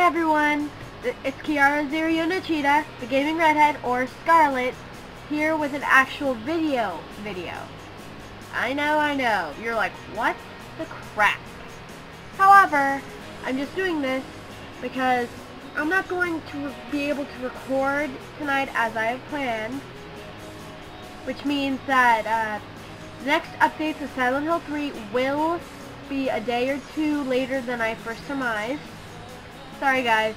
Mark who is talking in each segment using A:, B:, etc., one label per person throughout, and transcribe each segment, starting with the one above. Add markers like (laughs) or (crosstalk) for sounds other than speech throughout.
A: everyone, it's Kiara Zero Yunochida, the Gaming Redhead, or Scarlett, here with an actual video video. I know, I know, you're like, what the crap? However, I'm just doing this because I'm not going to be able to record tonight as I have planned, which means that uh, next updates to Silent Hill 3 will be a day or two later than I first surmised. Sorry guys.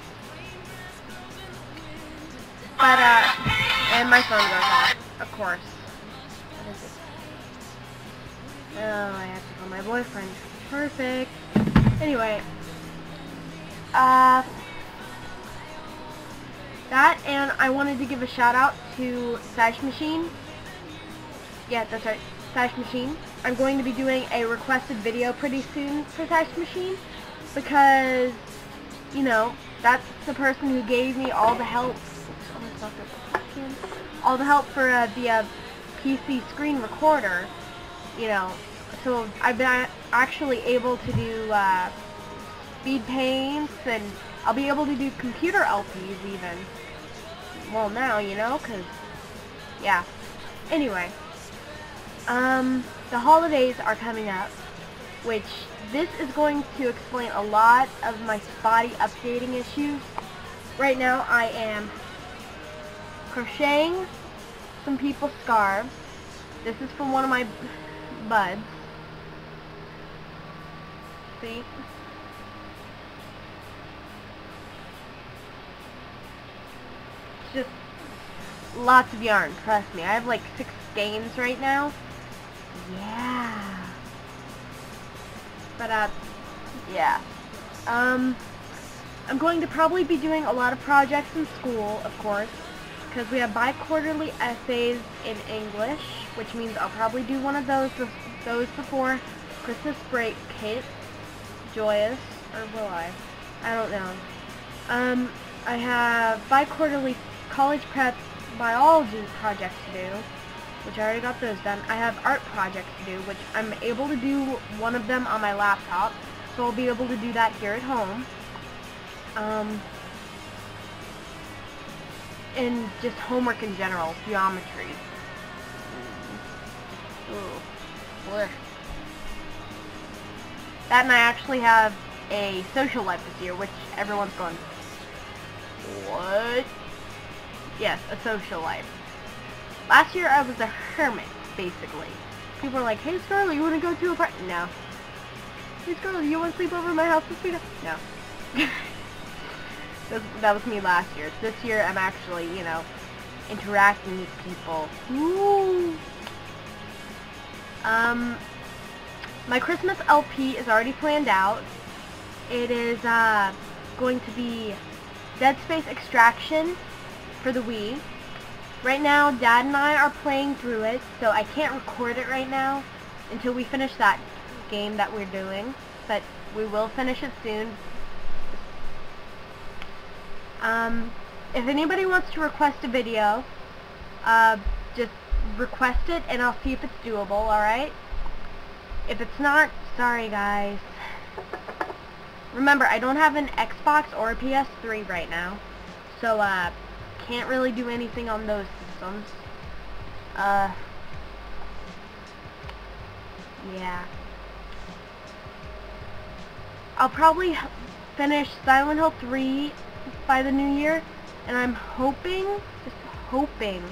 A: But, uh, and my phone goes off, of course. What is it? Oh, I have to call my boyfriend. Perfect. Anyway. Uh, that, and I wanted to give a shout out to SashMachine. Yeah, that's right, SashMachine. I'm going to be doing a requested video pretty soon for SashMachine because you know, that's the person who gave me all the help. All the help for uh, the uh, PC screen recorder, you know. So I've been actually able to do uh, speed paints, and I'll be able to do computer LPs even. Well, now, you know, because, yeah. Anyway, um, the holidays are coming up, which this is going to explain a lot of my spotty updating issues. Right now I am crocheting some people's scarves. This is from one of my buds. See? Just lots of yarn, trust me. I have like six skeins right now. Yeah. But, uh, yeah. Um, I'm going to probably be doing a lot of projects in school, of course, because we have bi-quarterly essays in English, which means I'll probably do one of those those before Christmas break hits. Joyous, or will I? I don't know. Um, I have bi-quarterly college prep biology projects to do which I already got those done. I have art projects to do, which I'm able to do one of them on my laptop, so I'll be able to do that here at home. Um, and just homework in general, geometry. Ooh. That and I actually have a social life this year, which everyone's going, what? Yes, a social life. Last year I was a hermit, basically. People were like, hey Scarlett, you want to go to a party? No. Hey Scarlett, you want to sleep over at my house this weekend? No. (laughs) that was me last year. This year I'm actually, you know, interacting with people. Woo! Um, my Christmas LP is already planned out. It is uh, going to be Dead Space Extraction for the Wii. Right now, Dad and I are playing through it, so I can't record it right now until we finish that game that we're doing, but we will finish it soon. Um, if anybody wants to request a video, uh, just request it and I'll see if it's doable, alright? If it's not, sorry guys. Remember, I don't have an Xbox or a PS3 right now, so, uh, can't really do anything on those systems. Uh, yeah. I'll probably finish Silent Hill 3 by the new year, and I'm hoping, just hoping,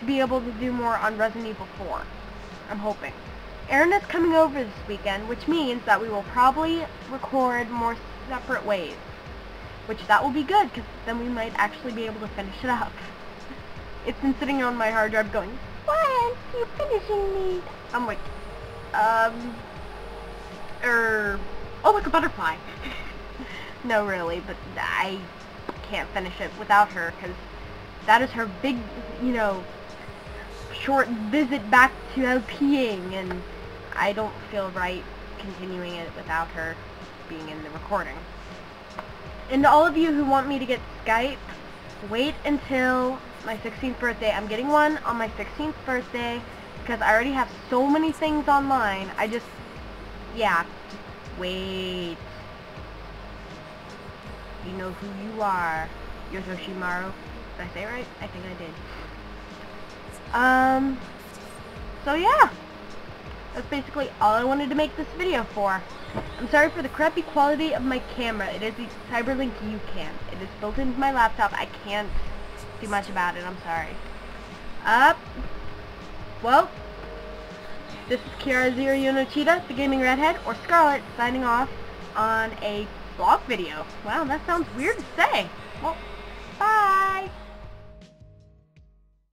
A: to be able to do more on Resident Evil 4. I'm hoping. Aaron is coming over this weekend, which means that we will probably record more separate ways. Which that will be good, because then we might actually be able to finish it up. It's been sitting on my hard drive going, Why aren't you finishing me? I'm like, um, er, oh look, a butterfly. (laughs) no, really, but I can't finish it without her, because that is her big, you know, short visit back to LPing, and I don't feel right continuing it without her being in the recording. And to all of you who want me to get Skype, wait until my 16th birthday. I'm getting one on my 16th birthday because I already have so many things online. I just, yeah, wait. You know who you are. Yotoshimaru. Did I say right? I think I did. Um, so yeah. That's basically all I wanted to make this video for. I'm sorry for the crappy quality of my camera. It is the Cyberlink YouCam. It is built into my laptop. I can't do much about it. I'm sorry. Up. Well, this is Kiara Zero Yunochida, the Gaming Redhead, or Scarlett, signing off on a vlog video. Wow, that sounds weird to say. Well,